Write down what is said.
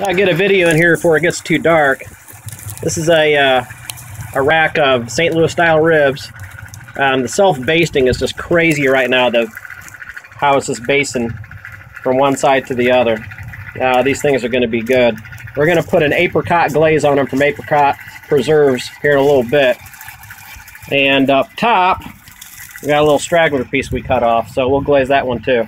I'll get a video in here before it gets too dark. This is a, uh, a rack of St. Louis style ribs. Um, the self-basting is just crazy right now, the, how it's just basting from one side to the other. Uh, these things are going to be good. We're going to put an apricot glaze on them from Apricot Preserves here in a little bit. And up top, we got a little straggler piece we cut off, so we'll glaze that one too.